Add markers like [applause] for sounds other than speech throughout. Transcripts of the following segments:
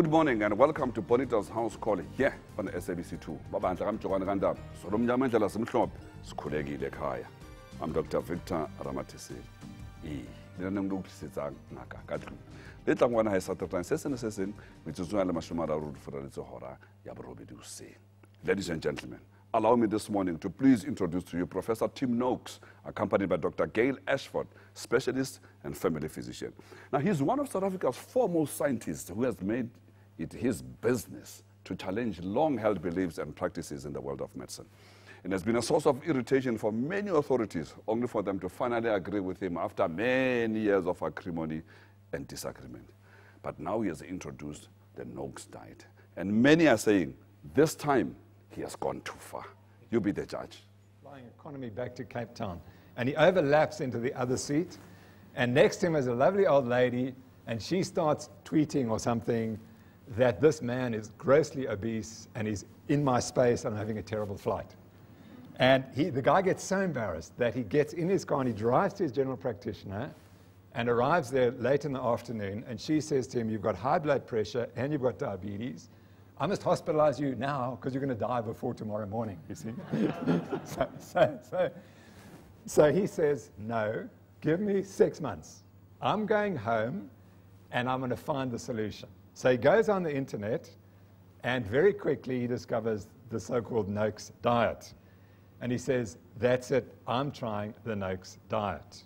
Good morning and welcome to Bonita's House Call here on SABC2. Babandla kamjokwane kandaba. Solomnyama endlela simhlophe sikhulekile ekhaya. I'm Dr. Victor Ramathesele. Eh, mina ngikulokuhlisetsang ngaka ka tlung. Le tlangwana ha e Saturday se sene se seng metsotso ya a mararo di feta le tse hora ya borobedi hoseng. Ladies and gentlemen, Allow me this morning to please introduce to you Professor Tim Noakes, accompanied by Dr. Gail Ashford, specialist and family physician. Now, he's one of South Africa's foremost scientists who has made it his business to challenge long-held beliefs and practices in the world of medicine. It has been a source of irritation for many authorities, only for them to finally agree with him after many years of acrimony and disagreement. But now he has introduced the Noakes diet. And many are saying, this time he has gone too far. You be the judge. Flying economy back to Cape Town. And he overlaps into the other seat. And next to him is a lovely old lady, and she starts tweeting or something that this man is grossly obese and he's in my space and I'm having a terrible flight. And he, the guy gets so embarrassed that he gets in his car and he drives to his general practitioner and arrives there late in the afternoon. And she says to him, You've got high blood pressure and you've got diabetes. I must hospitalize you now because you're going to die before tomorrow morning, you see. [laughs] so, so, so, so he says, No, give me six months. I'm going home and I'm going to find the solution. So he goes on the internet and very quickly he discovers the so called Noakes diet. And he says, That's it, I'm trying the Noakes diet.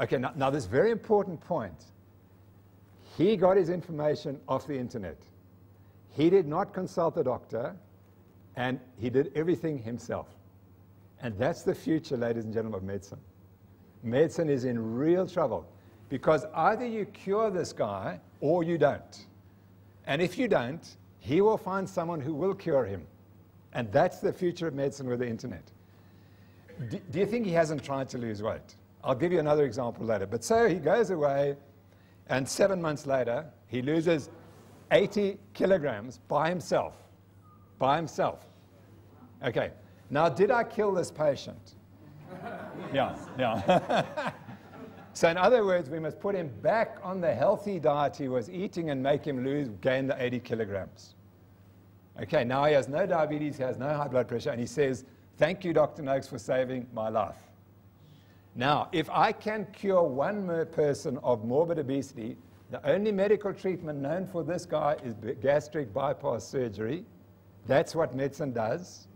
Okay, now, now this very important point. He got his information off the internet. He did not consult a doctor, and he did everything himself. And that's the future, ladies and gentlemen, of medicine. Medicine is in real trouble because either you cure this guy or you don't. And if you don't, he will find someone who will cure him. And that's the future of medicine with the internet. Do, do you think he hasn't tried to lose weight? I'll give you another example later. But so he goes away, and seven months later, he loses 80 kilograms by himself. By himself. Okay. Now, did I kill this patient? [laughs] yeah, yeah. [laughs] so, in other words, we must put him back on the healthy diet he was eating and make him lose, gain the 80 kilograms. Okay, now he has no diabetes, he has no high blood pressure, and he says, Thank you, Dr. Noakes, for saving my life. Now, if I can cure one more person of morbid obesity, the only medical treatment known for this guy is gastric bypass surgery. That's what medicine does.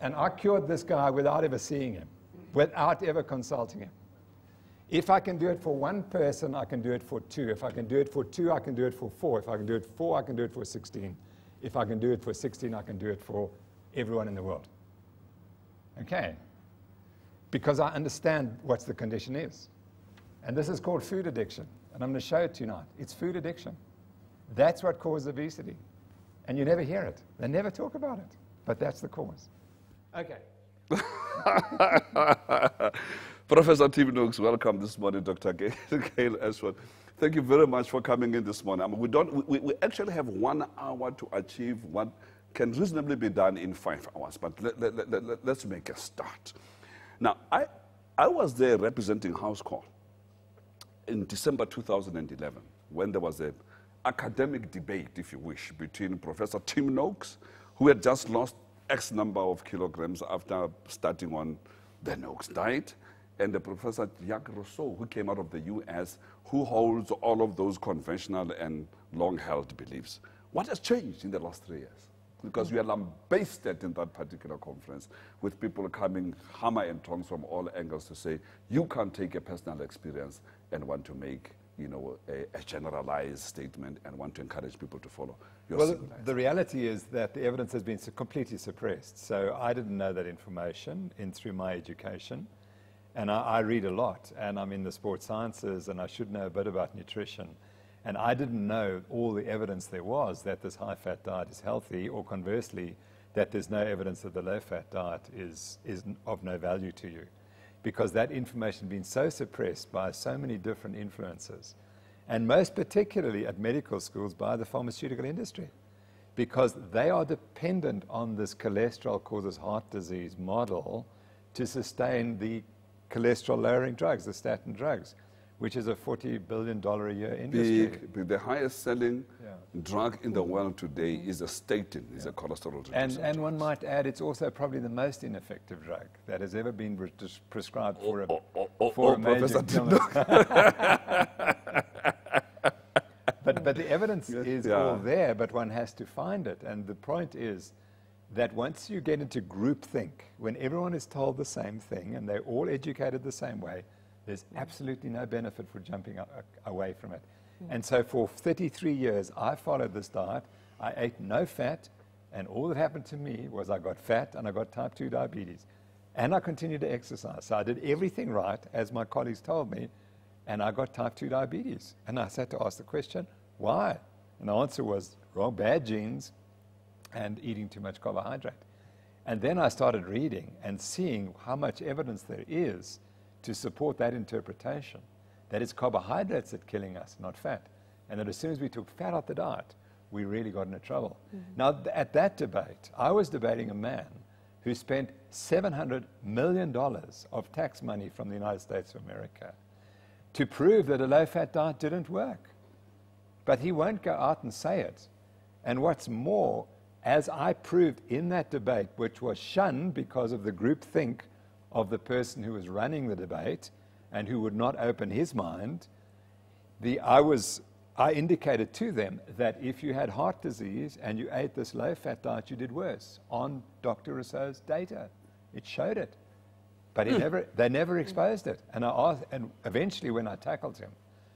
And I cured this guy without ever seeing him, without ever consulting him. If I can do it for one person, I can do it for two. If I can do it for two, I can do it for four. If I can do it for four, I can do it for 16. If I can do it for 16, I can do it for everyone in the world. Okay? Because I understand what the condition is. And this is called food addiction. And I'm going to show it to you tonight. It's food addiction. That's what causes obesity. And you never hear it. They never talk about it. But that's the cause. Okay. [laughs] Professor Tim Noakes, welcome this morning, Dr. [laughs] Gail Ashford. Thank you very much for coming in this morning. I mean, we, don't, we, we actually have one hour to achieve what can reasonably be done in five hours, but let, let, let, let's make a start. Now, I, I was there representing House Call in December 2011, when there was an academic debate, if you wish, between Professor Tim Noakes, who had just lost X number of kilograms after starting on the Noakes diet, and the Professor Jacques Rossouw, who came out of the US, who holds all of those conventional and long-held beliefs. What has changed in the last three years? Because we are lambasted in that particular conference with people coming hammer and tongs from all angles to say, you can't take a personal experience and want to make you know, a, a, generalized statement and want to encourage people to follow your Well, the reality is that the evidence has been completely suppressed. So I didn't know that information in through my education. And I, I, read a lot, and I'm in the sports sciences, and I should know a bit about nutrition. And I didn't know all the evidence there was that this high fat diet is healthy, or conversely, that there's no evidence that the low fat diet is, is of no value to you because that information been so suppressed by so many different influences, and most particularly at medical schools by the pharmaceutical industry, because they are dependent on this cholesterol causes heart disease model to sustain the cholesterol lowering drugs, the statin drugs. which is a $40 billion a year industry. Big. The highest selling Yeah. drug in the world today is a statin, is a cholesterol reducer. And, and one might add, it's also probably the most ineffective drug that has ever been pre- prescribed for a, oh, oh, oh, oh for oh, a major Professor illness. [laughs] but, but the evidence is Yeah. all there, but one has to find it. And the point is that once you get into groupthink, when everyone is told the same thing and they're all educated the same way, there's mm. absolutely no benefit for jumping away from it. Mm. And so for 33 years, I followed this diet. I ate no fat, and all that happened to me was I got fat and I got type 2 diabetes. And I continued to exercise. So I did everything right, as my colleagues told me, and I got type 2 diabetes. And I had to ask the question, why? And the answer was wrong, bad genes and eating too much carbohydrate. And then I started reading and seeing how much evidence there is to support that interpretation that it's carbohydrates that are killing us, not fat. And that as soon as we took fat out the diet, we really got into trouble. Mm-hmm. Now, th- at that debate, I was debating a man who spent $700 million of tax money from the United States of America to prove that a low fat diet didn't work. But he won't go out and say it. And what's more, as I proved in that debate, which was shunned because of the groupthink of the person who was running the debate and who would not open his mind, the, I, was, I indicated to them that if you had heart disease and you ate this low fat diet, you did worse on Dr. Rossouw's data. It showed it. But he hmm. never, they never exposed it. And, I asked, and eventually, when I tackled him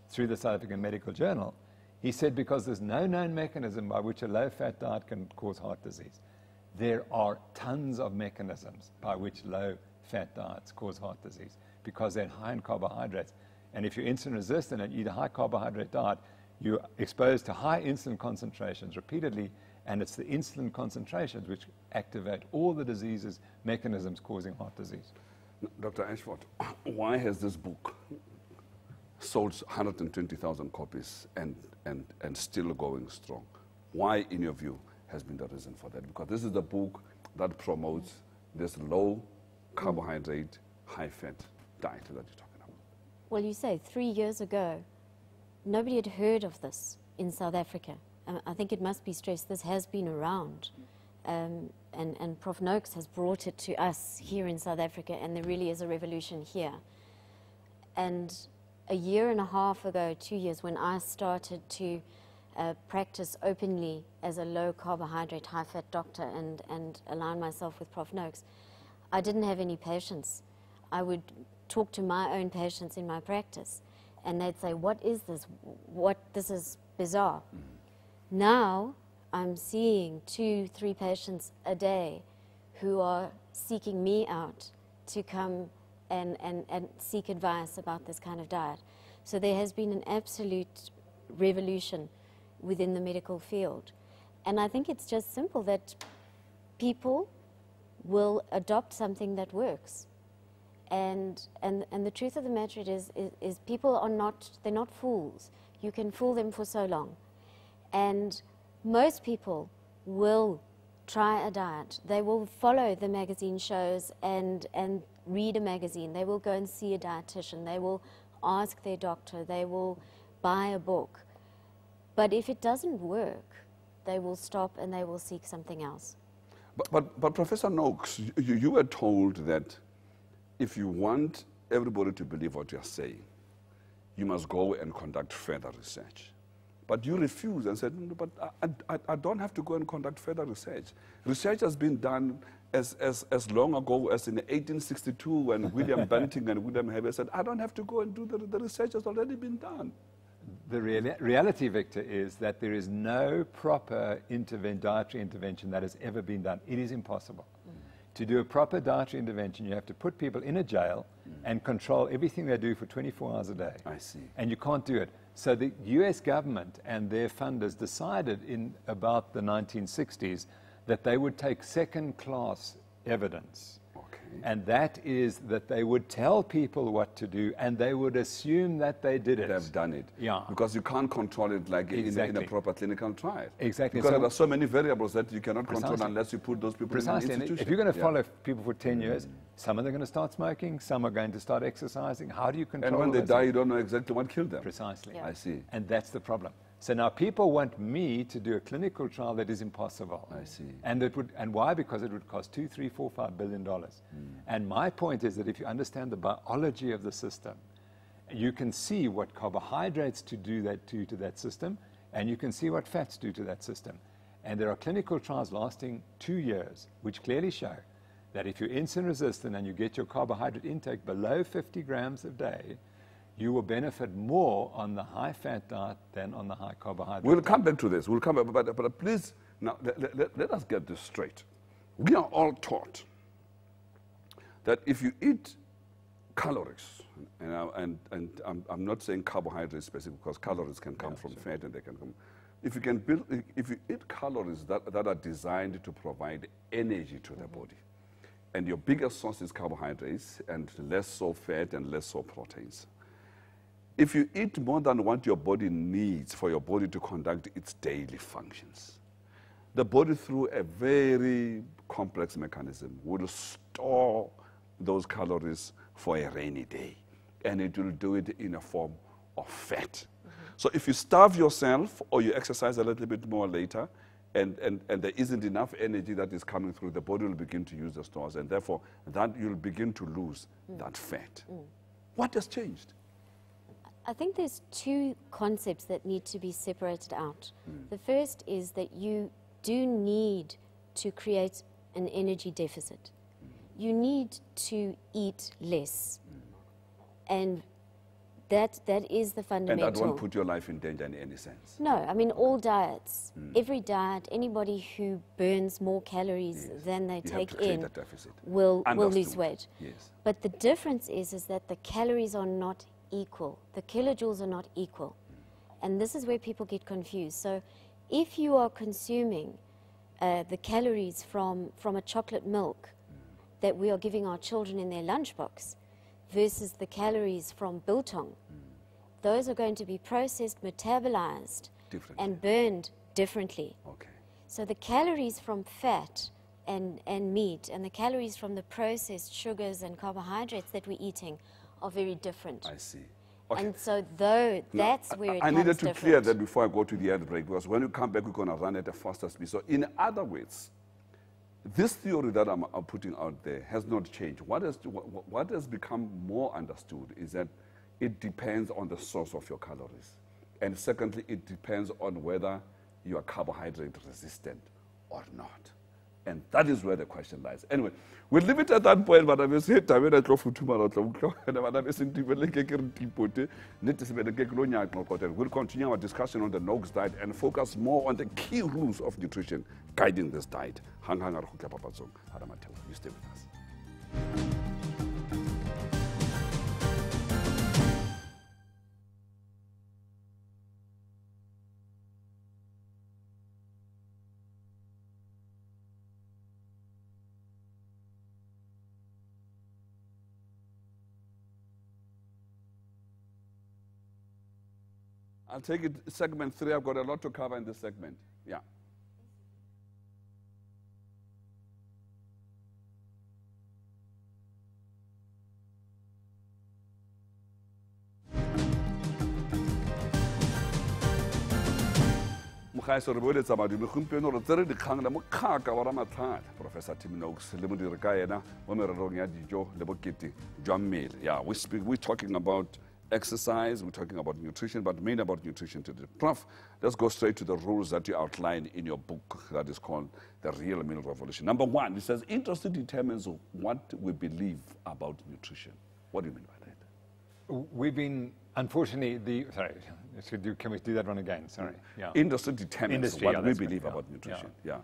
through the South African Medical Journal, he said because there's no known mechanism by which a low fat diet can cause heart disease. There are tons of mechanisms by which low fat diets cause heart disease because they're high in carbohydrates. And if you're insulin resistant and eat a high carbohydrate diet, you're exposed to high insulin concentrations repeatedly, and it's the insulin concentrations which activate all the diseases, mechanisms causing heart disease. Dr. Ashford, why has this book sold 120,000 copies and, and, and still going strong? Why, in your view, has been the reason for that? Because this is the book that promotes this low carbohydrate, high fat diet that you're talking about. Well, you say three years ago, nobody had heard of this in South Africa. Uh, I think it must be stressed this has been around. Um, and, and Prof. Noakes has brought it to us here in South Africa, and there really is a revolution here. And a year and a half ago, two years, when I started to uh, practice openly as a low carbohydrate, high fat doctor and, and align myself with Prof. Noakes, I didn't have any patients. I would talk to my own patients in my practice, and they'd say, What is this? What, this is bizarre. Now I'm seeing two, three patients a day who are seeking me out to come and, and, and seek advice about this kind of diet. So there has been an absolute revolution within the medical field. And I think it's just simple that people will adopt something that works. And, and, and the truth of the matter is, is, is people are not, they're not fools. You can fool them for so long. And most people will try a diet. They will follow the magazine shows and, and read a magazine. They will go and see a dietitian. They will ask their doctor. They will buy a book. But if it doesn't work, they will stop and they will seek something else. But, but, but Professor Noakes, you, you were told that if you want everybody to believe what you're saying, you must go and conduct further research. But you refused and said, no, but I, I, I don't have to go and conduct further research. Research has been done as, as, as long ago as in 1862 when William [laughs] Banting and William Harvey said, I don't have to go and do the, the research has already been done. The reali- reality, Victor, is that there is no proper interven- dietary intervention that has ever been done. It is impossible. Mm. To do a proper dietary intervention, you have to put people in a jail mm. and control everything they do for 24 hours a day. I see. And you can't do it. So the US government and their funders decided in about the 1960s that they would take second class evidence Okay. And that is that they would tell people what to do and they would assume that they did it. They've done it. Yeah. Because you can't control it like in, a, in a proper clinical trial. Exactly. Because So- there are so many variables that you cannot control Precisely. unless you put those people Precisely. in And an institution. if you're going to Yeah. follow people for 10 mm. years, some of them are going to start smoking, some are going to start exercising. How do you control And when they die, things? you don't know exactly what killed them. Precisely. Yeah. I see. And that's the problem. So now people want me to do a clinical trial that is impossible. I see. And it would, and why? Because it would cost two, three, four, five billion dollars. Hmm. And my point is that if you understand the biology of the system, you can see what carbohydrates to do that to to that system, and you can see what fats do to that system. And there are clinical trials lasting two years, which clearly show that if you're insulin resistant and you get your carbohydrate intake below 50 grams a day, you will benefit more on the high fat diet than on the high carbohydrate. We'll come back to this. We'll come back, but, but please, now let, let- let- us get this straight. We are all taught that if you eat calories, and, I, and, and I'm, I'm not saying carbohydrates specifically because calories can come from fat and they can come. If you can build, if you eat calories that, that are designed to provide energy to the mm-hmm. body, and your biggest source is carbohydrates and less so fat and less so proteins. If you eat more than what your body needs for your body to conduct its daily functions, the body, through a very complex mechanism, will store those calories for a rainy day. And it will do it in a form of fat. So if you starve yourself or you exercise a little bit more later, and, and, and there isn't enough energy that is coming through, the body will begin to use the stores, and therefore that you'll begin to lose mm. that fat. Mm. What has changed? I think there's two concepts that need to be separated out. Hmm. The first is that you do need to create an energy deficit. Hmm. You need to eat less. Hmm. And that, that is the fundamental. And that won't put your life in danger in any sense. No, I mean all diets. Every diet, anybody who burns more calories Yes. than they You take in will will lose weight. Yes. But the difference is is that the calories are not equal. The kilojoules are not equal. And this is where people get confused. So if you are consuming uh, the calories from, from a chocolate milk that we are giving our children in their lunchbox versus the calories from biltong, those are going to be processed, metabolized, and burned differently. Okay. So the calories from fat and, and meat and the calories from the processed sugars and carbohydrates that we're eating are very different. I see. Okay. And so though that's I- where it I, I needed to different. clear that before I go to the ad break because when we come back, we're going to run at a faster speed. So, in other words, this theory that I'm, I'm putting out there has not changed. What has, what, what has become more understood is that it depends on the source of your calories. And secondly, it depends on whether you are carbohydrate resistant or not. And that is where the question lies. Anyway, we'll leave it at that point, but I'm saying, tipote, nnete sebele ke ke lo nyaka qoqotela. We'll continue our discussion on the Noakes diet and focus more on the key rules of nutrition guiding this diet. Hang hang you stay with us. I'll take it segment three. I've got a lot to cover in this segment. Yeah. mogaeso re boeletsa madume gompieno re tsere dikgang le mokgaka wa ramatlhale professor tim noakes le modiri ka ena mo mererong ya dijo le bokete jwa mmele yeah we speak, we're talking about exercise we're talking about nutrition but mainly about nutrition today prof let's go straight to the rules that you outline in your book that is called the real meal revolution number one it says interest determines what we believe about nutrition what do you mean by that We've been, unfortunately, the, sorry, do, can we do that one again? Sorry. Yeah. industry determines Industry, what yeah, we believe yeah, about nutrition yeah.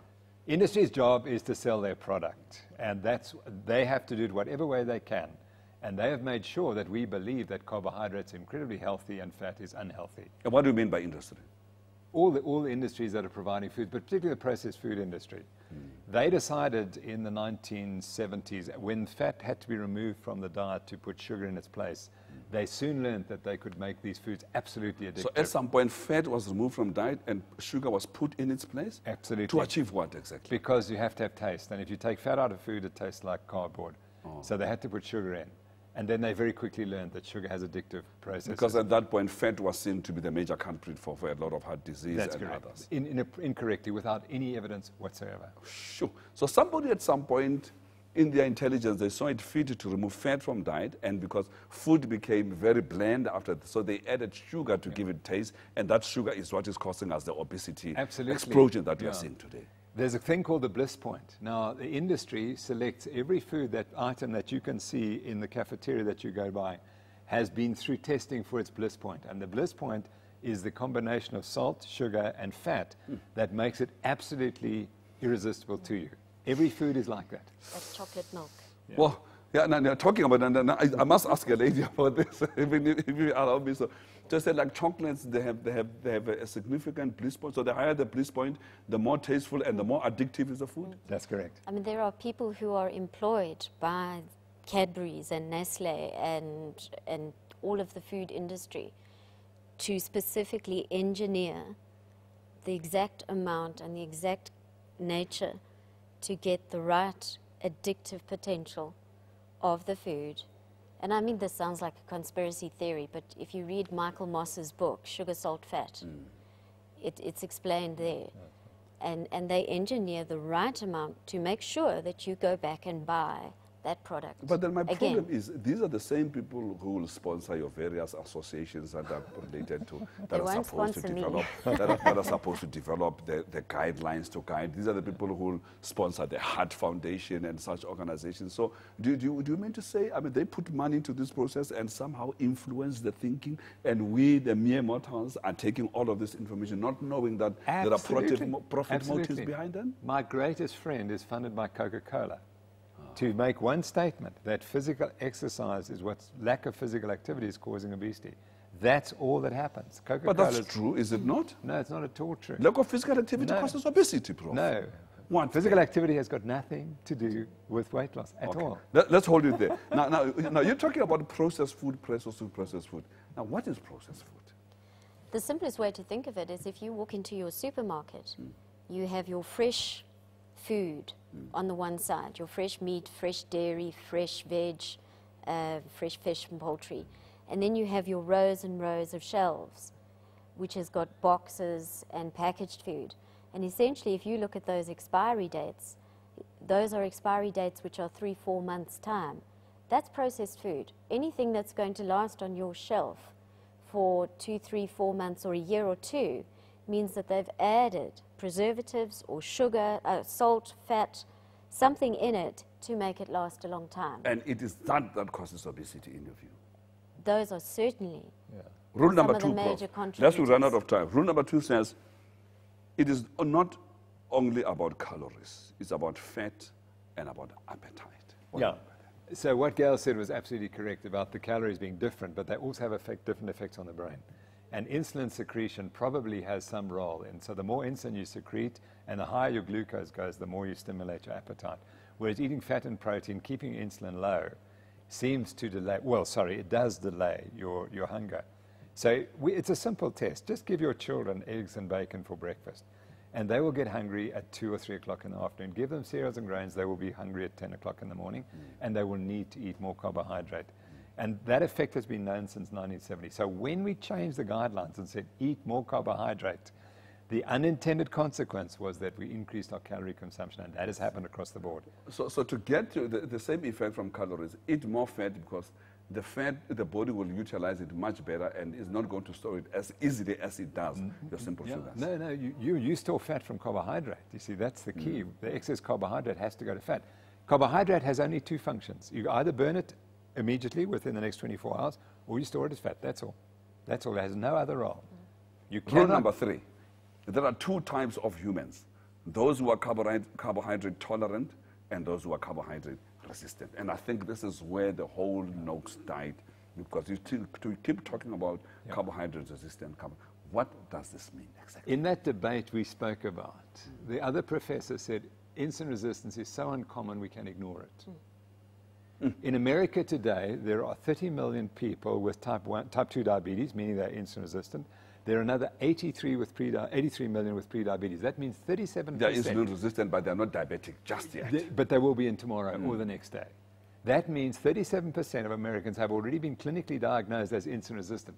Industry's job is to sell their product, and that's they have to do it whatever way they can. And they have made sure that we believe that carbohydrates are incredibly healthy and fat is unhealthy. And what do you mean by industry all the, all the industries that are providing food, but particularly the processed food industry. Hmm. They decided in the 1970s, when fat had to be removed from the diet to put sugar in its place, hmm. they soon learned that they could make these foods absolutely addictive. So at some point, fat was removed from diet and sugar was put in its place? Absolutely. To achieve what exactly? Because you have to have taste. And if you take fat out of food, it tastes like cardboard. Oh. So they had to put sugar in. And then they very quickly learned that sugar has addictive processes. Because at that point, fat was seen to be the major culprit for, for a lot of heart disease That's and correct. others. In, in a, incorrectly, without any evidence whatsoever. Sure. So somebody at some point in their intelligence, they saw it fit to remove fat from diet, and because food became very bland after, so they added sugar to give it taste, and that sugar is what is causing us the obesity Absolutely. explosion that we are seeing today. There's a thing called the bliss point. Now, the industry selects every food, that item that you can see in the cafeteria that you go by, has been through testing for its bliss point. And the bliss point is the combination of salt, sugar, and fat hmm. that makes it absolutely irresistible to you. Every food is like that. That's chocolate milk. Well, yeah, now, now talking about that, now, I, I must ask a lady [laughs] about this, even [laughs] if, if you allow me. So, just say like chocolates, they have, they have, they have a, a significant bliss point. So the higher the bliss point, the more tasteful and the more addictive is the food. Mm. That's correct. I mean, there are people who are employed by Cadbury's and Nestle and, and all of the food industry to specifically engineer the exact amount and the exact nature to get the right addictive potential of the food. And I mean, this sounds like a conspiracy theory, but if you read Michael Moss's book, Sugar, Salt, Fat, hmm. it, it's explained hmm. there. And, and they engineer the right amount to make sure that you go back and buy that product. But then my again. problem is these are the same people who will sponsor your various associations that are related to [laughs] that They are supposed to develop that, are, that are supposed to develop the, the guidelines to guide. These are the people who will sponsor the Heart Foundation and such organizations. So do, do, you, do you mean to say I mean they put money into this process and somehow influence the thinking and we the mere mortals are taking all of this information not knowing that there are profit, profit motives behind them? My greatest friend is funded by Coca Cola to make one statement that physical exercise is what lack of physical activity is causing obesity. That's all that happens. Coca But Cola. that's true, is it mm. not? No, it's not at all true. Lack of physical activity No. causes obesity, Prof. No. One Physical activity has got nothing to do with weight loss at Okay. all. Let, us hold it there. now, now, now, you're talking about processed food, processed food, processed food. Now, what is processed food? The simplest way to think of it is if you walk into your supermarket, hmm. you have your fresh food on the one side, your fresh meat, fresh dairy, fresh veg, uh, fresh fish and poultry. And then you have your rows and rows of shelves, which has got boxes and packaged food. And essentially, if you look at those expiry dates, those are expiry dates which are three, four months' time. That's processed food. Anything that's going to last on your shelf for two, three, four months or a year or two means that they've added preservatives or sugar, uh, salt, fat, something in it to make it last a long time. And it is that that causes obesity, in your view. Those are certainly Rule Some number of the two, major Prof. Lest we run out of time. Rule number two says it is not only about calories, it's about fat and about appetite. What Yeah. So what Gail said was absolutely correct about the calories being different, but they also have effect, different effects on the brain. And insulin secretion probably has some role in. So the more insulin you secrete and the higher your glucose goes, the more you stimulate your appetite. Whereas eating fat and protein, keeping insulin low, seems to delay, well, sorry, it does delay your, your hunger. So we, it's a simple test. Just give your children eggs and bacon for breakfast, and they will get hungry at 2 or 3 o'clock in the afternoon. Give them cereals and grains, they will be hungry at 10 o'clock in the morning, mm. and they will need to eat more carbohydrate. And that effect has been known since 1970. So when we changed the guidelines and said eat more carbohydrate, the unintended consequence was that we increased our calorie consumption, and that has happened across the board. So, so to get to the, the same effect from calories, eat more fat because the fat, the body will utilize it much better and is not going to store it as easily as it does mm-hmm. your simple sugars. No, no, you, you, you store fat from carbohydrate. You see, that's the key. Mm. The excess carbohydrate has to go to fat. Carbohydrate has only two functions. You either burn it immediately within the next 24 hours, or you store it as fat. That's all. That's all. It has no other role. You Rule number three, there are two types of humans. Those who are carbohydrate, carbohydrate tolerant and those who are carbohydrate resistant. And I think this is where the whole Noakes died because you to keep talking about carbohydrate resistant. Carb- What does this mean exactly? In that debate we spoke about, the other professor said insulin resistance is so uncommon we can ignore it. Hmm. In America today, there are 30 million people with type, 1, type 2 diabetes, meaning they're insulin resistant. There are another 83, with pre uh, 83 million with prediabetes. That means 37%. They're insulin resistant, but they're not diabetic just yet. Th- but they will be in tomorrow mm. or the next day. That means 37% of Americans have already been clinically diagnosed as insulin resistant.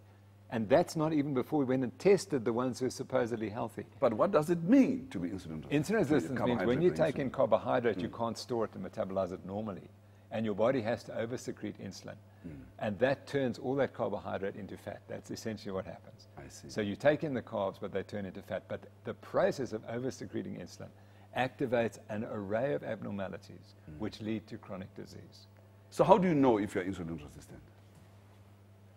And that's not even before we went and tested the ones who are supposedly healthy. But what does it mean to be insulin resistant? Insulin resistance means when you take insulin? in carbohydrate, you mm. can't store it and metabolize it normally. And your body has to oversecrete insulin. Hmm. And that turns all that carbohydrate into fat. That's essentially what happens. I see. So you take in the carbs, but they turn into fat. But the process of oversecreting insulin activates an array of abnormalities hmm. which lead to chronic disease. So how do you know if you're insulin resistant?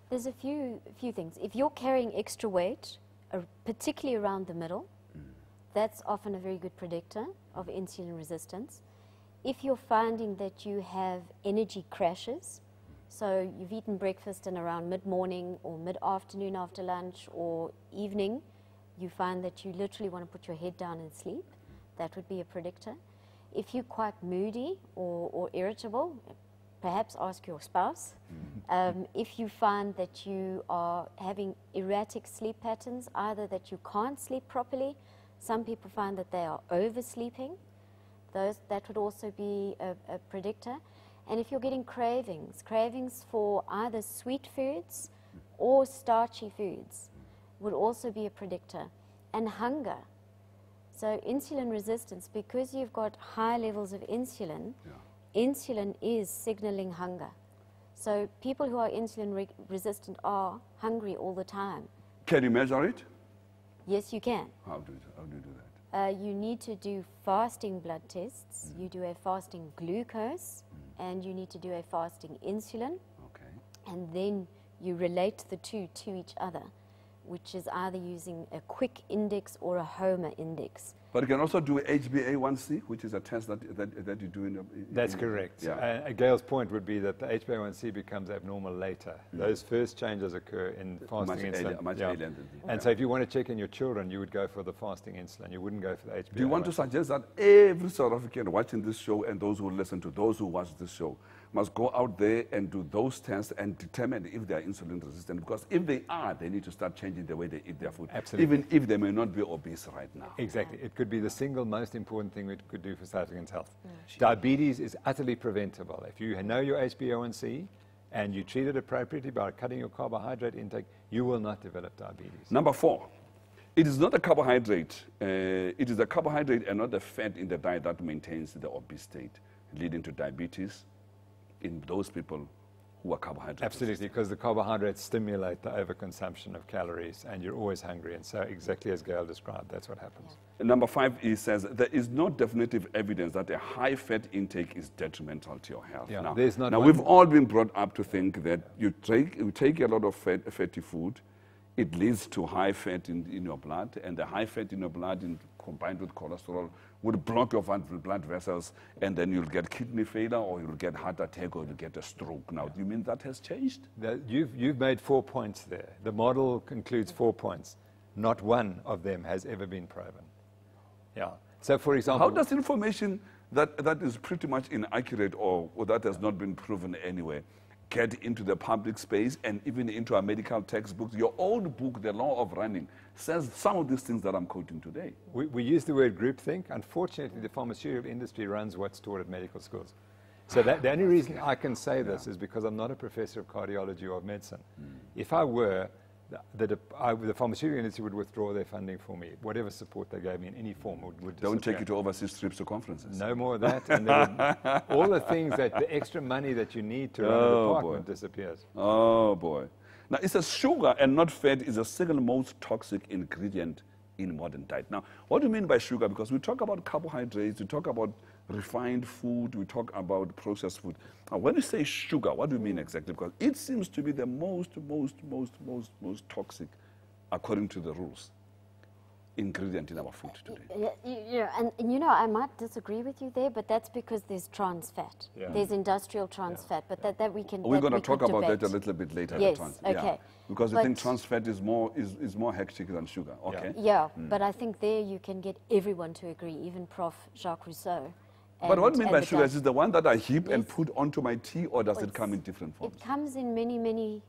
There's a few, few things. If you're carrying extra weight, uh, particularly around the middle, hmm. that's often a very good predictor of insulin resistance. If you're finding that you have energy crashes, so you've eaten breakfast and around mid morning or mid afternoon after lunch or evening, you find that you literally want to put your head down and sleep, that would be a predictor. If you're quite moody or, or irritable, perhaps ask your spouse. Um, if you find that you are having erratic sleep patterns, either that you can't sleep properly, some people find that they are oversleeping, those, that would also be a, a predictor. And if you're getting cravings, cravings for either sweet foods or starchy foods would also be a predictor. And hunger. So insulin resistance, because you've got high levels of insulin, insulin is signaling hunger. So people who are insulin re- resistant are hungry all the time. Can you measure it? Yes, you can. How do you, how do, you do that? Uh, you need to do fasting blood tests. You do a fasting glucose, and you need to do a fasting insulin, Okay. and then you relate the two to each other, which is either using a quick index or a HOMA index. But you can also do HbA1c, which is a test that, that, that you do in, in That's in- correct. Yeah. Uh, Gail's point would be that the HbA1c becomes abnormal later. Those first changes occur in fasting much insulin. earlier- much earlier than- And so if you want to check in your children, you would go for the fasting insulin. You wouldn't go for the HbA1c. Do you want to suggest that every South African watching this show and those who listen to those who watch this show must go out there and do those tests and determine if they are insulin resistant? Because if they are, they need to start changing the way they eat their food, Absolutely. even if they may not be obese right now. Exactly. It could be the single most important thing we could do for South Africans' health. Diabetes is utterly preventable. If you know your HbA1c and you treat it appropriately by cutting your carbohydrate intake, you will not develop diabetes. Number four, it is not a carbohydrate. Uh, it is a carbohydrate and not the fat in the diet that maintains the obese state, leading to diabetes in those people who are carbohydrate. Absolutely, because the carbohydrates stimulate the overconsumption of calories, and you're always hungry. And so, exactly as Gail described, that's what happens. Number five, he says there is no definitive evidence that a high fat intake is detrimental to your health. Yeah, now, there's not now we've all been brought up to think that you take, you take a lot of fat, fatty food, it leads to high fat in, in your blood, and the high fat in your blood in, combined with cholesterol would block your blood vessels, and then you'll get kidney failure, or you'll get heart attack, or you'll get a stroke. Now, do you mean that has changed? That you've, you've made four points there. The model includes four points. Not one of them has ever been proven. Yeah. So, for example, How does information that, that is pretty much inaccurate or, or that has not been proven anywhere get into the public space and even into our medical textbooks? Your old book, The Lore of Running, says some of these things that I'm quoting today. We, we use the word groupthink. Unfortunately, the pharmaceutical industry runs what's taught at medical schools. So that, the only ah, reason I can say this is because I'm not a professor of cardiology or of medicine. If I were, the, the, I, the pharmaceutical industry would withdraw their funding for me. Whatever support they gave me in any form would, would Don't take you to overseas trips or conferences. No more of that. And would- [laughs] all the things that the extra money that you need to run Oh, boy. department disappears. Oh boy. Now it says sugar and not fat is the second most toxic ingredient in modern diet. Now, what do you mean by sugar? Because we talk about carbohydrates, we talk about refined food, we talk about processed food. Now, when you say sugar, what do you mean exactly? Because it seems to be the most, most, most, most, most toxic according to the rules. ingredient in our food today. Yeah, and, and you know, I might disagree with you there, but that's because there's trans fat. Yeah. There's industrial trans fat, but that, that we can. We're going to talk about that a little bit later. Yes, trans, okay. Yeah, because I think trans fat is more is, is more hectic than sugar. Okay. Yeah, mm. but I think there you can get everyone to agree, even Prof. Jacques Rossouw. But what I mean by the sugar is the one that I heap and put onto my tea, or does it come in different forms? It comes in many, many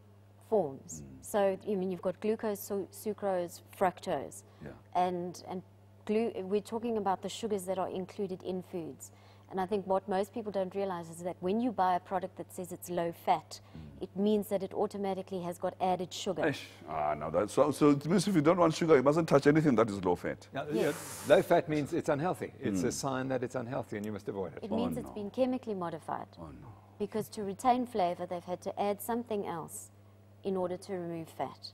forms. Hmm. So, I mean, you've got glucose, su- sucrose, fructose. Yeah. And, and glu- we're talking about the sugars that are included in foods. And I think what most people don't realize is that when you buy a product that says it's low fat, it means that it automatically has got added sugar. Eish. Ah, no, that, so, so it means if you don't want sugar, you mustn't touch anything that is low fat. Now, Yes. you know, low fat means it's unhealthy. It's a sign that it's unhealthy and you must avoid it. It means it's no. been chemically modified. Oh, no. Because to retain flavor, they've had to add something else in order to remove fat.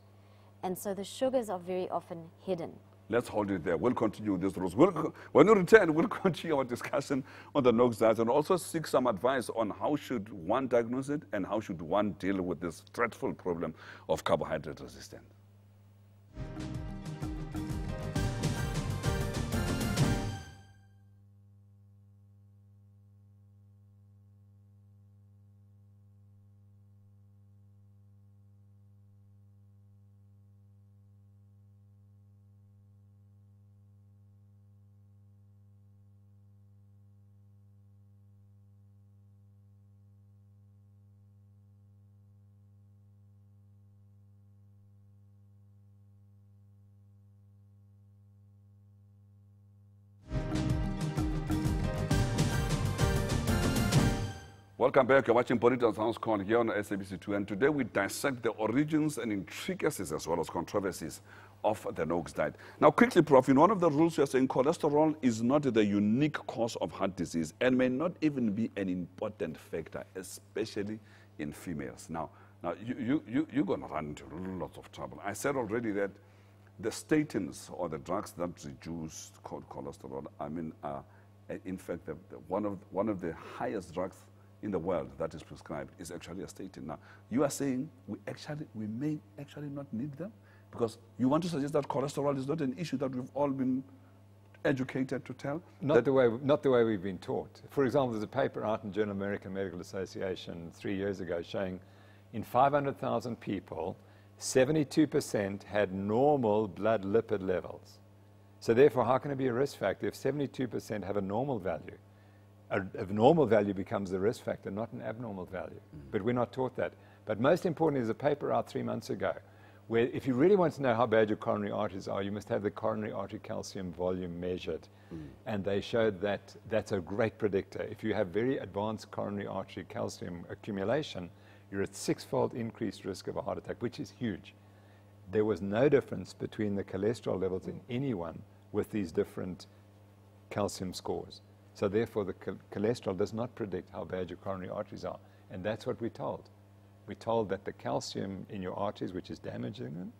And so the sugars are very often hidden. Let's hold it there. We'll continue this rules. We'll, when we return, we'll [laughs] continue our discussion on the Noakes diet and also seek some advice on how should one diagnose it and how should one deal with this dreadful problem of carbohydrate resistance. Welcome back. You're watching Bonita's House Call here on SABC2. And today we dissect the origins and intricacies as well as controversies of the Noakes diet. Now, quickly, Prof, in one of the rules you're saying cholesterol is not the unique cause of heart disease and may not even be an important factor, especially in females. Now, now you, you, you, you're going to run into lots of trouble. I said already that the statins or the drugs that reduce cho- cholesterol, I mean, in fact the, the, one, of, one of the highest drugs in the world that is prescribed is actually a statin. Now, you are saying we actually we may actually not need them because you want to suggest that cholesterol is not an issue that we've all been educated to tell. Not that the, way, not the way we've been taught. For example, there's a paper out in Journal American Medical Association three years ago showing in 500,000 people, 72% had normal blood lipid levels. So therefore, how can it be a risk factor if 72% have a normal value? A, a normal value becomes the risk factor, not an abnormal value. Mm. But we're not taught that. But most importantly, there's a paper out three months ago where if you really want to know how bad your coronary arteries are, you must have the coronary artery calcium volume measured. Mm. And they showed that that's a great predictor. If you have very advanced coronary artery calcium accumulation, you're at six-fold increased risk of a heart attack, which is huge. There was no difference between the cholesterol levels in anyone with these different calcium scores. So therefore, the chol- cholesterol does not predict how bad your coronary arteries are. And that's what we're told. We're told that the calcium in your arteries, which is damaging them,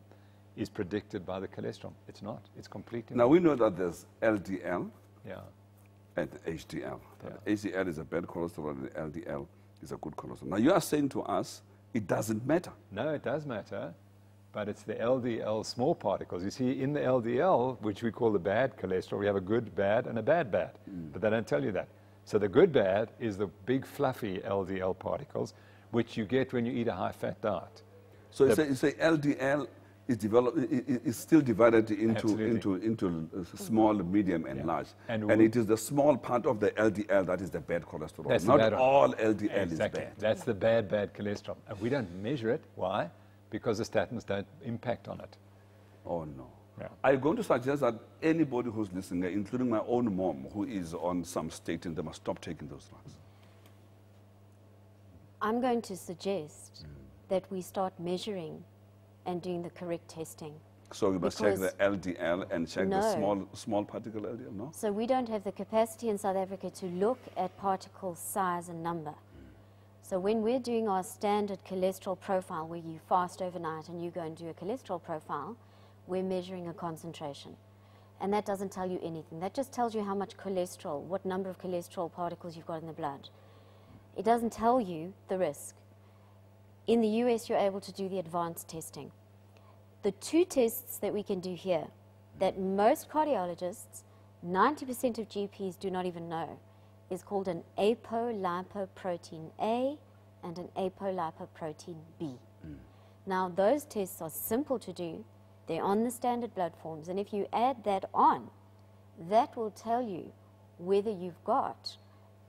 is predicted by the cholesterol. It's not. It's completely now we know that there's LDL Yeah. and HDL. That Yeah. HDL is a bad cholesterol and LDL is a good cholesterol. Now you are saying to us it doesn't matter. No, it does matter, but it's the LDL small particles. You see, in the LDL, which we call the bad cholesterol, we have a good bad and a bad bad, but they don't tell you that. So the good bad is the big fluffy LDL particles, which you get when you eat a high fat diet. So you say, you say LDL is, develop, i- i- is still divided into, Absolutely. into, into uh, small, medium, and Yeah. large. And And, it is the small part of the LDL that is the bad cholesterol. That's Not bad all LDL exactly. is bad. That's the bad, bad cholesterol. And we don't measure it. Why? Because the statins don't impact on it. Oh, no. Yeah. I'm going to suggest that anybody who's listening, including my own mom, who is on some statin, they must stop taking those drugs. I'm going to suggest that we start measuring and doing the correct testing. So you must check the LDL and check the small, small particle LDL, no? So we don't have the capacity in South Africa to look at particle size and number. So when we're doing our standard cholesterol profile, where you fast overnight and you go and do a cholesterol profile, we're measuring a concentration. And that doesn't tell you anything. That just tells you how much cholesterol, what number of cholesterol particles you've got in the blood. It doesn't tell you the risk. In the US, you're able to do the advanced testing. The two tests that we can do here that most cardiologists, 90% of GPs do not even know, is called an apolipoprotein A and an apolipoprotein B. Mm. Now, those tests are simple to do. They're on the standard blood forms. And if you add that on, that will tell you whether you've got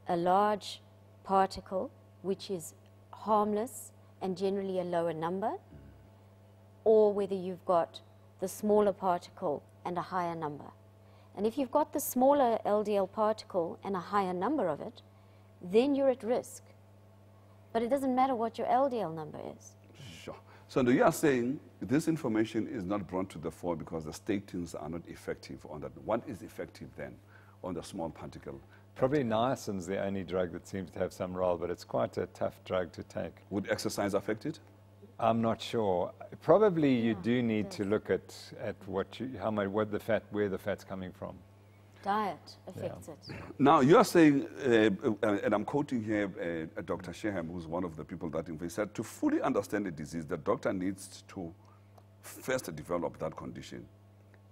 a large particle, which is harmless and generally a lower number, mm. or whether you've got the smaller particle and a higher number. And if you've got the smaller LDL particle and a higher number of it, then you're at risk. But it doesn't matter what your LDL number is. Sure. So you are saying this information is not brought to the fore because the statins are not effective on that. What is effective then on the small particle? Probably niacin's the only drug that seems to have some role, but it's quite a tough drug to take. Would exercise affect it? I'm not sure. Probably you do need to look at, at what you, how much, what the fat, where the fat's coming from. Diet affects it. Now, you are saying, uh, uh, and I'm quoting here uh, Dr. Shehem, who's one of the people that he said, to fully understand the disease, the doctor needs to first develop that condition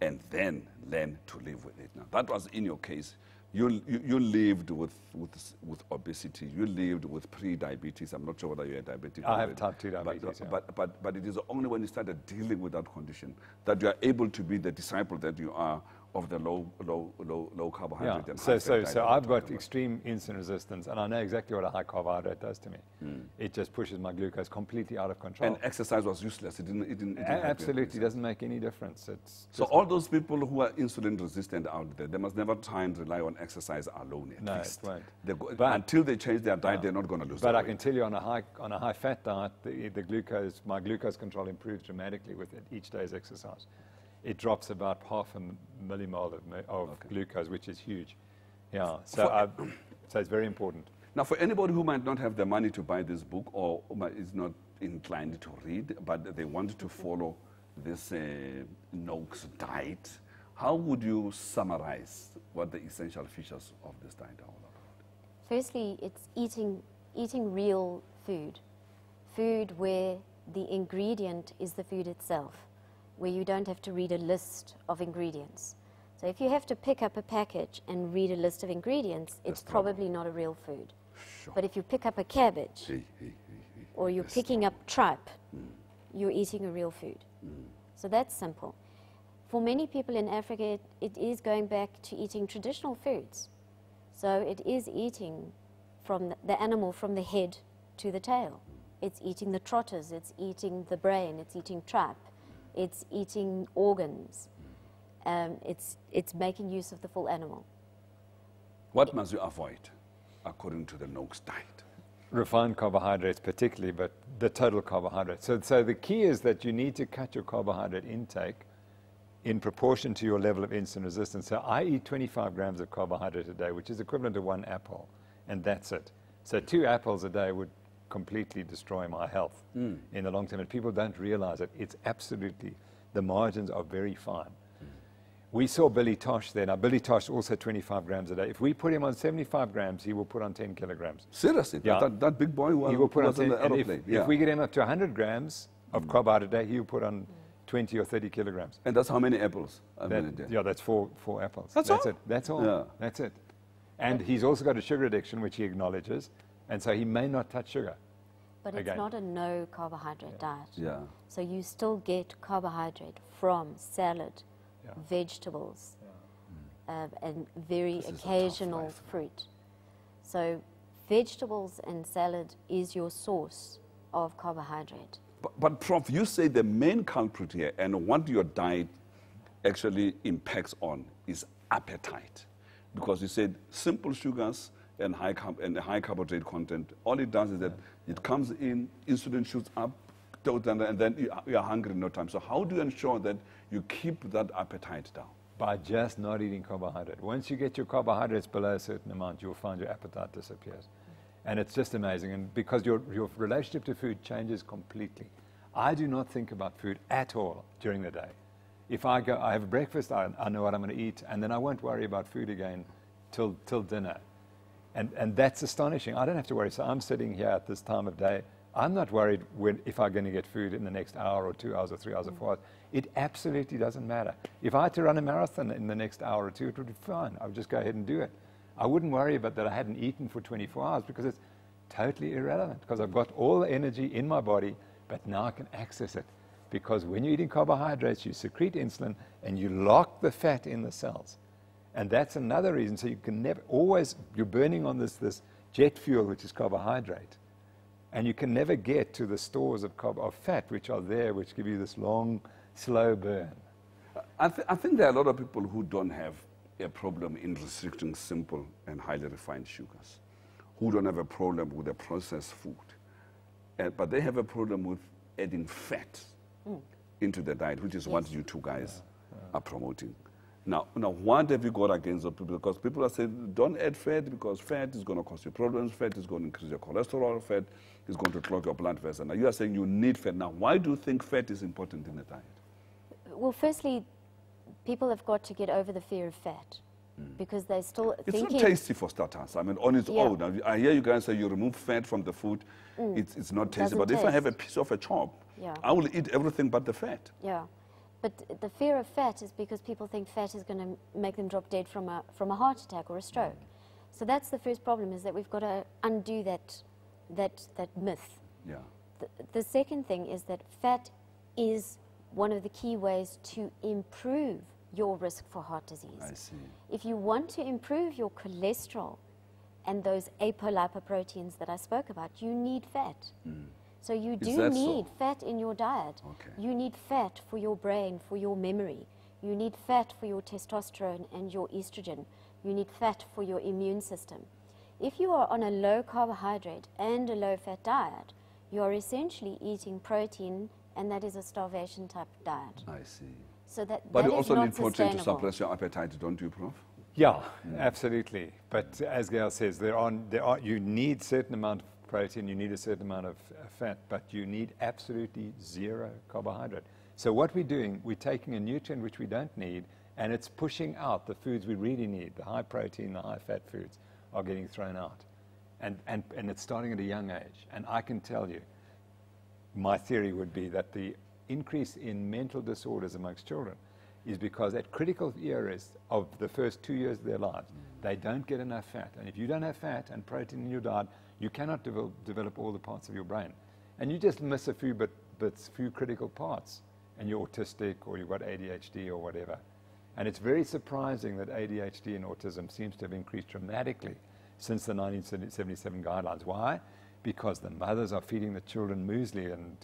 and then learn to live with it. Now, that was in your case. You, you, you lived with, with, with obesity. You lived with pre-diabetes. I'm not sure whether you're diabetic. I have type 2 diabetes, But, yeah. but, but, but it is only when you started dealing with that condition that you are able to be the disciple that you are of the low, low, low, low Yeah. carbohydrate and So, high so, fat diet so I've got about. extreme insulin resistance, and I know exactly what a high carbohydrate does to me. Hmm. It just pushes my glucose completely out of control. And exercise was useless. It didn't. It didn't, it didn't absolutely doesn't make any difference. It's So all those people who are insulin resistant out there, they must never try and rely on exercise alone. At No, it least. won't. Go, But- until they change their diet, they're not going to lose. But I can tell you on a high on a high fat diet, the, the glucose my glucose control improves dramatically with it, each day's exercise. It drops about half a millimole of, mi- of glucose, which is huge. Yeah, so I, so it's very important. Now, for anybody who might not have the money to buy this book or is not inclined to read, but they want to follow this uh, Noakes diet, how would you summarize what the essential features of this diet are all about? Firstly, it's eating, eating real food. Food where the ingredient is the food itself, where you don't have to read a list of ingredients. So if you have to pick up a package and read a list of ingredients, it's That's trouble. probably not a real food. Sure. But if you pick up a cabbage Hey, hey, hey, hey. or you're That's picking up tripe, you're eating a real food. So that's simple. For many people in Africa, it, it is going back to eating traditional foods. So it is eating from the, the animal from the head to the tail. It's eating the trotters, it's eating the brain, it's eating tripe, it's eating organs. Um, it's, it's making use of the full animal. What must you avoid according to the Noakes diet? refined carbohydrates particularly, but the total carbohydrate. So, so the key is that you need to cut your carbohydrate intake in proportion to your level of insulin resistance. So I eat 25 grams of carbohydrate a day, which is equivalent to one apple, and that's it. So two apples a day would completely destroy my health hmm. in the long term. And people don't realize it. It's absolutely, the margins are very fine. Hmm. We saw Billy Tosh there. Now, Billy Tosh also 25 grams a day. If we put him on 75 grams, he will put on 10 kilograms. Seriously, Yeah. that, that big boy who, He will put on was in 10, the and if, yeah. if we get him up to 100 grams of hmm. carbohydrate a day, he'll put on 20 or 30 kilograms. and that's how many apples? That- yeah, that's four, four apples. That's that's all? it. That's all. Yeah. That's it. And he's also got a sugar addiction, which he acknowledges, and so he may not touch sugar. But it's Again. not a no carbohydrate diet. Yeah. So you still get carbohydrate from salad, Yeah. vegetables, um, and very This is a tough occasional fruit. So vegetables and salad is your source of carbohydrate. But, but, Prof, you say the main culprit here and what your diet actually impacts on is appetite. Because you said simple sugars and high, and high carbohydrate content, all it does is that it comes in, insulin shoots up, and and then you are- you are hungry in no time. So, how do you ensure that you keep that appetite down? By just not eating carbohydrate. Once you get your carbohydrates below a certain amount, you'll find your appetite disappears. And it's just amazing. And because your, your relationship to food changes completely. I do not think about food at all during the day. If I go, I have breakfast, I, I know what I'm going to eat, and then I won't worry about food again till, till dinner. And, and that's astonishing. I don't have to worry. So I'm sitting here at this time of day. I'm not worried when, if I'm going to get food in the next hour or two hours or three hours or mm. four hours. It absolutely doesn't matter. If I had to run a marathon in the next hour or two, it would be fine. I would just go ahead and do it. I wouldn't worry about that I hadn't eaten for 24 hours because it's totally irrelevant because I've mm. got all the energy in my body, but now I can access it. Because when you're eating carbohydrates, you secrete insulin and you lock the fat in the cells. And that's another reason. So you can never, always, you're burning on this, this jet fuel, which is carbohydrate. And you can never get to the stores of, carb, of fat, which are there, which give you this long, slow burn. I, th- I think there are a lot of people who don't have a problem in restricting simple and highly refined sugars, who don't have a problem with the processed food. Uh, but they have a problem with adding fat into the diet, which is what you two guys are promoting. Now, now, what have you got against the people? Because people are saying, don't add fat because fat is going to cause you problems. Fat is going to increase your cholesterol. Fat is going to clog your blood vessel. Now, you are saying you need fat. Now, why do you think fat is important in the diet? Well, firstly, people have got to get over the fear of fat hmm. because they're still It's thinking. not tasty for starters. I mean, on its Yeah. own. Now, I hear you guys say you remove fat from the food. Mm. It's, it's not tasty. Doesn't But if I have a piece of a chop, Yeah. I will eat everything but the fat. Yeah. But the fear of fat is because people think fat is going to make them drop dead from a, from a heart attack or a stroke. So that's the first problem is that we've got to undo that, that, that myth. Yeah. The, the second thing is that fat is one of the key ways to improve your risk for heart disease. I see. If you want to improve your cholesterol and those apolipoproteins that I spoke about, you need fat. Mm. So you Is do that so? need fat in your diet. Okay. You need fat for your brain, for your memory. You need fat for your testosterone and your estrogen. You need fat for your immune system. If you are on a low carbohydrate and a low fat diet, you are essentially eating protein, and that is a starvation type diet. I see. So that, But that you is also not need protein to suppress your appetite, don't you, Prof? Yeah, mm. absolutely. But as Gail says, there are, there are, you need certain amount of protein, you need a certain amount of uh, fat, but you need absolutely zero carbohydrate. So what we're doing, we're taking a nutrient which we don't need, and it's pushing out the foods we really need. The high protein, the high fat foods are getting thrown out. And, and, and it's starting at a young age. And I can tell you, my theory would be that the increase in mental disorders amongst children is because at critical years of the first two years of their lives, they don't get enough fat. And if you don't have fat and protein in your diet, you cannot develop, develop all the parts of your brain. And you just miss a few bit, bits, few critical parts, and you're autistic or you've got ADHD or whatever. And it's very surprising that ADHD and autism seems to have increased dramatically since the 1977 guidelines. Why? Because the mothers are feeding the children muesli and,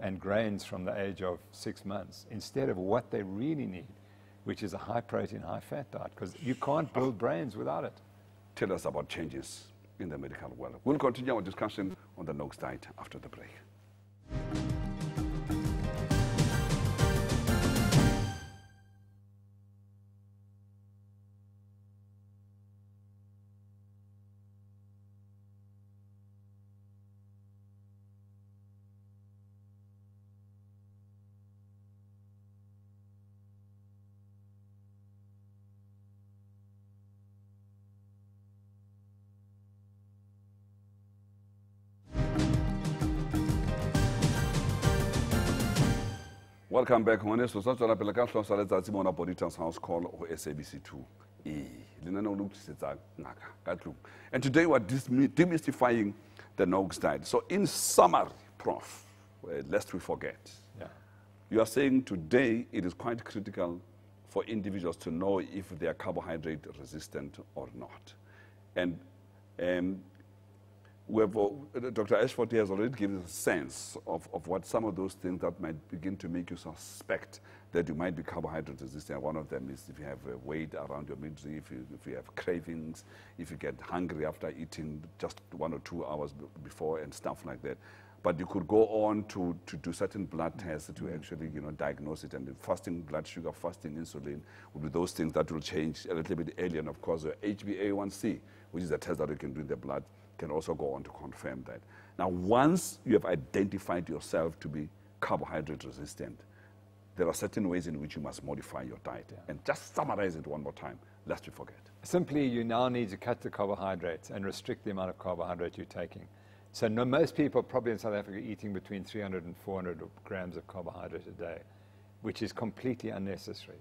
and grains from the age of six months instead of what they really need, which is a high protein, high fat diet, because you can't build brains without it. Tell us about changes in the medical world. We'll continue our discussion on the Noakes diet after the break. Welcome back. Ngwaneso sa tswela pele ka hlosa letsatsi mona Boditas House Call ho SABC2. Eh, lenaneo le utlwisetsang ngaka ka tlung. And today we're demystifying the Noakes diet. So in summary, Prof, uh, lest we forget, Yeah. you are saying today it is quite critical for individuals to know if they are carbohydrate resistant or not. And um, have, uh, Dr. Ashford has already given a sense of, of what some of those things that might begin to make you suspect that you might be carbohydrate resistant. One of them is if you have uh, weight around your midriff, if you, if you have cravings, if you get hungry after eating just one or two hours b- before and stuff like that. But you could go on to, to do certain blood tests to actually you know, diagnose it. And the fasting blood sugar, fasting insulin will be those things that will change a little bit earlier. And of course, the HbA1c, which is a test that you can do in the blood, can also go on to confirm that. Now, once you have identified yourself to be carbohydrate resistant, there are certain ways in which you must modify your diet. And just summarize it one more time, lest you forget. Simply, you now need to cut the carbohydrates and restrict the amount of carbohydrate you're taking. So no, most people probably in South Africa are eating between 300 and 400 grams of carbohydrate a day, which is completely unnecessary.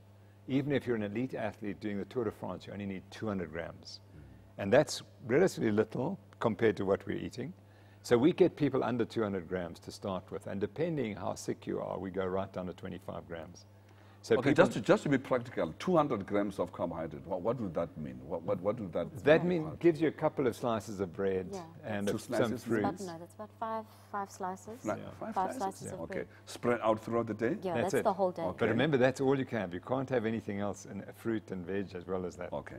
Even if you're an elite athlete doing the Tour de France, you only need 200 grams. Mm. And that's relatively little compared to what we're eating. So we get people under 200 grams to start with. And depending how sick you are, we go right down to 25 grams. So Okay, just to, just to be practical, 200 grams of carbohydrate, what, what would that mean? What, what, what would that that mean, gives you a couple of slices of bread Yeah, and Two a- some slices, fruits. About, no, that's about five, five slices. Yeah. Five, Five slices? slices of Okay, bread. spread out throughout the day? Yeah, That's that's, it. the whole day. Okay. But remember, that's all you can have. You can't have anything else, in fruit and veg as well as that. Okay.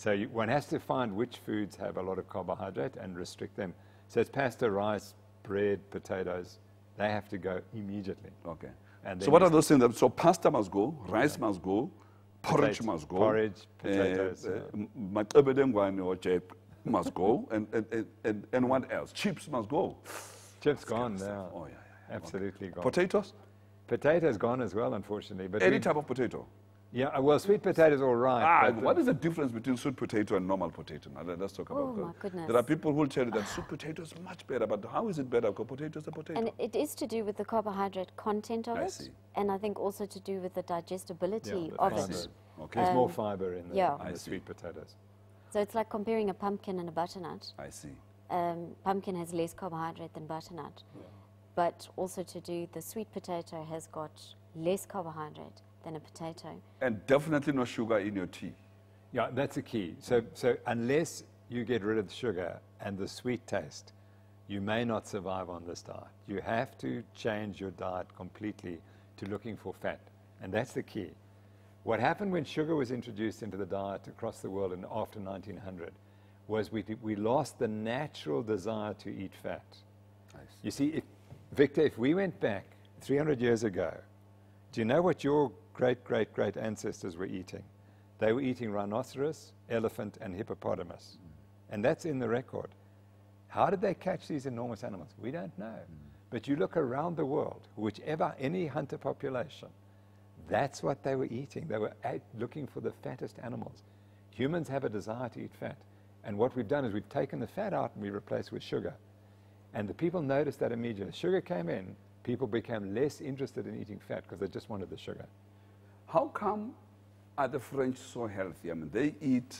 So you, one has to find which foods have a lot of carbohydrate and restrict them. So it's pasta, rice, bread, potatoes. They have to go immediately. Okay. And so what are those things? So pasta must go, rice must go, porridge Potato- must go. porridge, potatoes, Uh, yeah. uh, m- or chip must go, [laughs] and, and, and, and, what else? Chips must go. Chips gone now. Oh, yeah, yeah. Absolutely gone. Potatoes? potatoes gone as well, unfortunately. But Any we- type of potato. Yeah, uh, well, sweet potatoes all right. Ah, but, what uh, the difference between sweet potato and normal potato? Now, let- let's talk about Oh, that. my goodness. There are people who will tell you that sweet potato is much better, but how is it better? Because potato is a potato. And it is to do with the carbohydrate content of I it, see. and I think also to do with the digestibility Yeah, the of fiber. it. Okay. There's more Um, fiber in the, yeah. in the sweet potatoes. So it's like comparing a pumpkin and a butternut. I see. Um, pumpkin has less carbohydrate than butternut, but also to do the sweet potato has got less carbohydrate than a potato. And definitely no sugar in your tea. Yeah, that's a key. So, so unless you get rid of the sugar and the sweet taste, you may not survive on this diet. You have to change your diet completely to looking for fat, and that's the key. What happened when sugar was introduced into the diet across the world in after 1900 was we, we lost the natural desire to eat fat. I see. You see, if, Victor, if we went back 300 years ago, do you know what your great, great, great ancestors were eating? They were eating rhinoceros, elephant, and hippopotamus. Mm. And that's in the record. How did they catch these enormous animals? We don't know. Mm. But you look around the world, whichever, any hunter population, that's what they were eating. They were looking for the fattest animals. Humans have a desire to eat fat. And what we've done is we've taken the fat out and we replaced it with sugar. And the people noticed that immediately. Sugar came in, people became less interested in eating fat because they just wanted the sugar. How come are the French so healthy? I mean, they eat,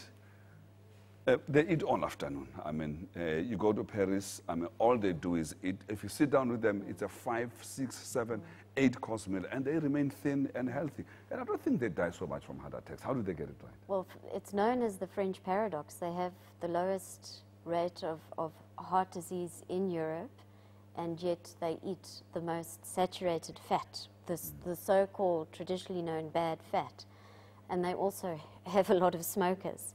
uh, they eat all afternoon. I mean, uh, you go to Paris, I mean, all they do is eat. If you sit down with them, it's a five, six, seven, eight course meal, and they remain thin and healthy. And I don't think they die so much from heart attacks. How do they get it right? Well, it's known as the French paradox. They have the lowest rate of, of heart disease in Europe, and yet they eat the most saturated fat, this, the so called traditionally known bad fat. And they also [laughs] have a lot of smokers.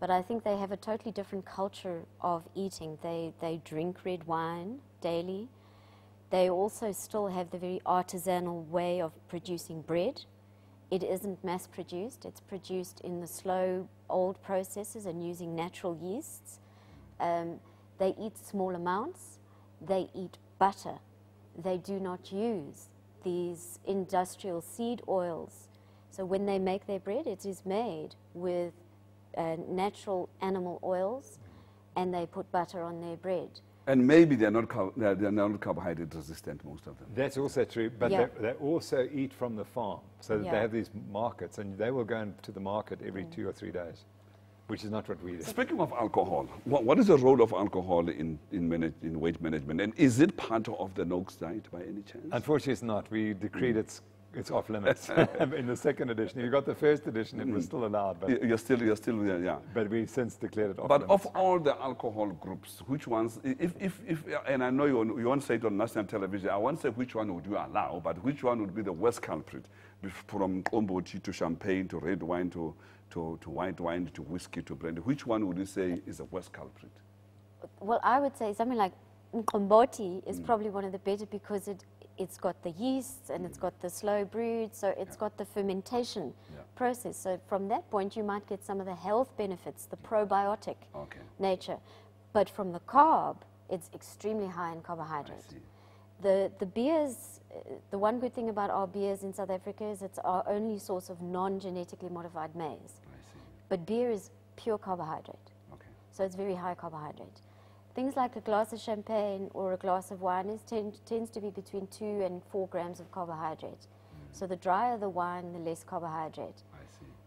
But I think they have a totally different culture of eating. They, they drink red wine daily. They also still have the very artisanal way of producing bread. It isn't mass produced, it's produced in the slow old processes and using natural yeasts. Um, they eat small amounts, they eat butter. They do not use these industrial seed oils. So when they make their bread, it is made with uh, natural animal oils and they put butter on their bread. And maybe they're not, they're, they're not carbohydrate resistant, most of them. That's also true, but Yeah. they, they also eat from the farm. So that Yeah. they have these markets, and they will go into the market every two or three days, which is not what we do. Speaking of alcohol, what, what is the role of alcohol in, in, manage, in weight management? And is it part of the Noakes diet by any chance? Unfortunately, it's not. We decreed mm. it's, it's off limits [laughs] [laughs] in the second edition. You got the first edition, it was mm. still allowed, but, You're still, you're still, yeah. yeah. but we since declared it off But limits. of all the alcohol groups, which ones, if, if, if and I know you, you won't say it on national television, I won't say which one would you allow, but which one would be the worst culprit, from umqombothi to champagne to red wine to, to, to white wine to whiskey to brandy, which one would you say is the worst culprit? Well, I would say something like umqombothi is mm. probably one of the better because it, it's got the yeasts and it's mm. got the slow brewed, so it's got the fermentation Yeah. process. So from that point, you might get some of the health benefits, the probiotic Okay. nature. But from the carb, it's extremely high in I carbohydrate. see. The, the beers, the one good thing about our beers in South Africa is it's our only source of non-genetically modified maize. I see. But beer is pure carbohydrate. Okay. So it's very high carbohydrate. Things like a glass of champagne or a glass of wine is tend, tends to be between two and four grams of carbohydrate. Mm. So the drier the wine, the less carbohydrate. I.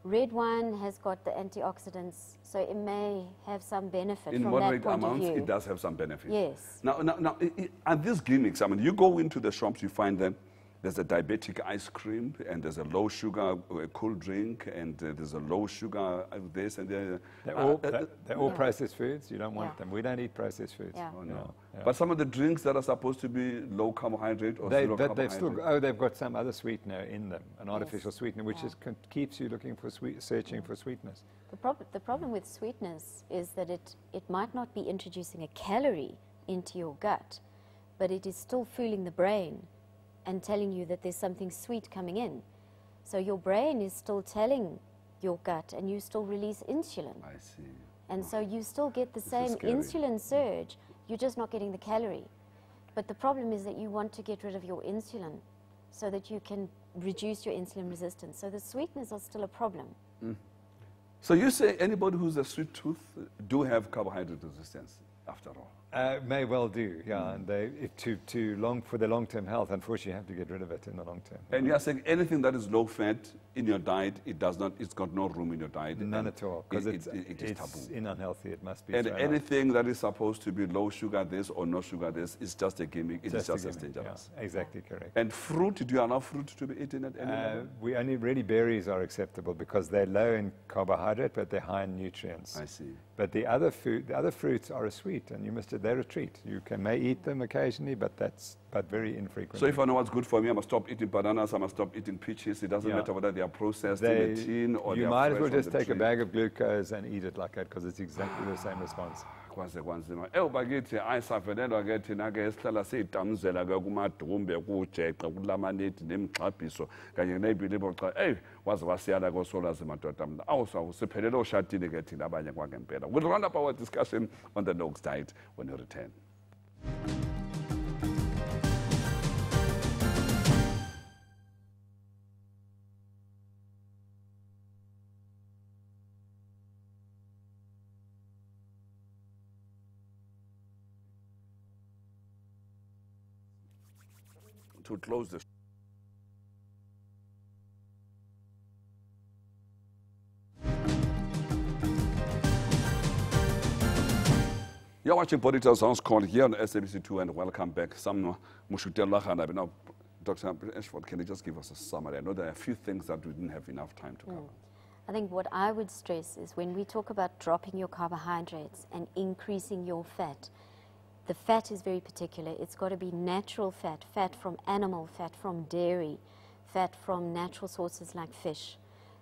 Red wine has got the antioxidants, so it may have some benefit In from moderate amounts, it does have some benefit. Yes. Now, now, now and these gimmicks, I mean, you go into the shops, you find them. There's a diabetic ice cream, and there's a low sugar uh, cool drink, and uh, there's a low sugar uh, this and that. They're Uh, all, uh, they're, they're all Yeah. processed foods. You don't want Yeah. them. We don't eat processed foods. Yeah. Oh, no. yeah. But some of the drinks that are supposed to be low carbohydrate or They, zero but they've still, carbohydrate. oh, they've got some other sweetener in them, an artificial Yes. sweetener, which Yeah. is, con- keeps you looking for sweet, searching for sweetness. The, prob- the problem with sweetness is that it, it might not be introducing a calorie into your gut, but it is still fooling the brain and telling you that there's something sweet coming in. So your brain is still telling your gut and you still release insulin. I see. And so you still get the This same insulin surge, you're just not getting the calorie. But the problem is that you want to get rid of your insulin so that you can reduce your insulin resistance. So the sweeteners are still a problem. Mm. So you say anybody who's a sweet tooth do have carbohydrate resistance after all? Uh, may well do, yeah. And they, to, to long, for the long-term health, unfortunately, you have to get rid of it in the long term. And you are saying anything that is low fat in your diet, it does not, it's got no room in your diet. None at all, because it, it's, it, it is it's taboo. in unhealthy. It must be And anything that is supposed to be low sugar this or no sugar this is just a gimmick. It is a just as gimmick, dangerous. Yeah, exactly correct. And fruit, do you allow fruit to be eaten at any Uh, level? we only really berries are acceptable because they're low in carbohydrate, but they're high in nutrients. I see. But the other food, the other fruits are a sweet, and you must they're a treat. You can may eat them occasionally, but that's but very infrequent. So if I know what's good for me, I must stop eating bananas, I must stop eating peaches. It doesn't Yeah. matter whether they are processed They- in a tin or you might as well just take a bag of glucose and eat it like that because it's exactly the same response. Kwaze kwanzima. Ewu bakithi ayisavelelwa ke thina ke sihlala siyidamzela ke kumadumbe kujeqe kanye cha eyi waze wasiyala madoda mna. Awu siphelele ke thina abanye kwangempela. We'll round up our discussion on the Noakes diet when we return close the You're watching Boditas House Call here on SABC2 and welcome back. Sam Mushutelwa Khanabe. Now, Dr. Ashford, can you just give us a summary? I know there are a few things that we didn't have enough time to cover. Mm. I think what I would stress is when we talk about dropping your carbohydrates and increasing your fat, the fat is very particular. It's got to be natural fat, fat from animal, fat from dairy, fat from natural sources like fish.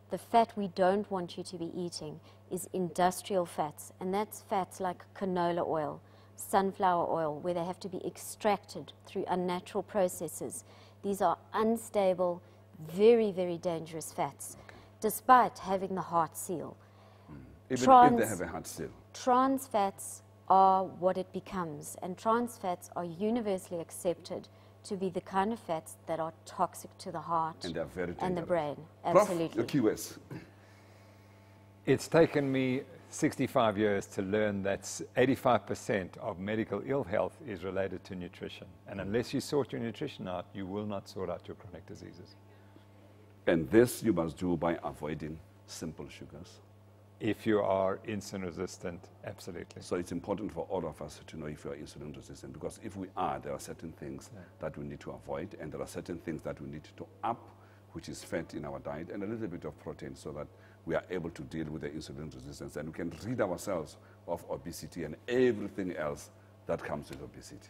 The fat we don't want you to be eating is industrial fats, and that's fats like canola oil, sunflower oil, where they have to be extracted through unnatural processes. These are unstable, very, very dangerous fats, despite having the heart seal. Hmm. Even if they have a heart seal. Trans fats are what it becomes, and trans fats are universally accepted to be the kind of fats that are toxic to the heart And very and the dangerous. brain. Prof, Absolutely. your key words. It's taken me 65 years to learn that 85% of medical ill health is related to nutrition. And unless you sort your nutrition out, you will not sort out your chronic diseases. And this you must do by avoiding simple sugars. If you are insulin resistant, absolutely. So it's important for all of us to know if you are insulin resistant because if we are, there are certain things that we need to avoid and there are certain things that we need to up, which is fat in our diet and a little bit of protein so that we are able to deal with the insulin resistance and we can rid ourselves of obesity and everything else that comes with obesity.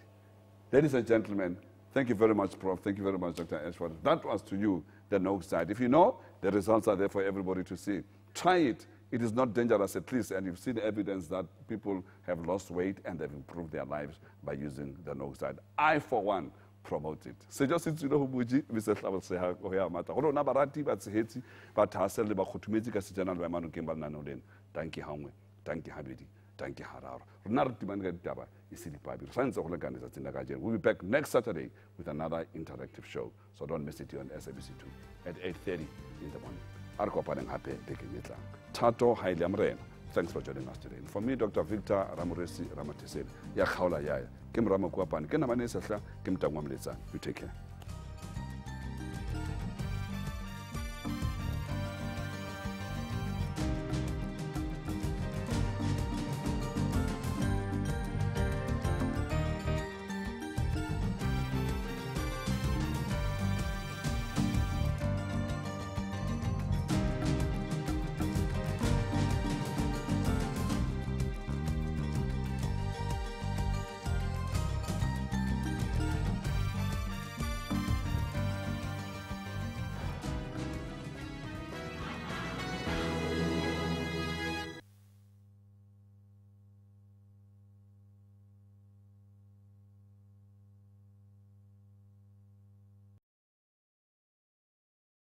Ladies and gentlemen, thank you very much, Prof. Thank you very much, Dr. Ashworth. That was to you, the Noakes diet. If you know, the results are there for everybody to see. Try it. It is not dangerous at least, and you've seen evidence that people have lost weight and they've improved their lives by using the diet. I, for one, promote it. se jo se tswile go boji mme se tlhabosega go ya mata go rona barati ba tshegetsi ba thasele le ba kgothometse ka sejana se we'll be back next saturday with another interactive show. So don't miss it here on sabc2 at 8.30 in the morning a re kopaneng gape bekeng e tlang thato ga ile ya morena Thanks for joining us today. For me, Dr. Victor Ramoresi ramatesele ya kgaola yaya. Ke Mrama Kuapane, ke namane e sehla, ke motangwa. You take care.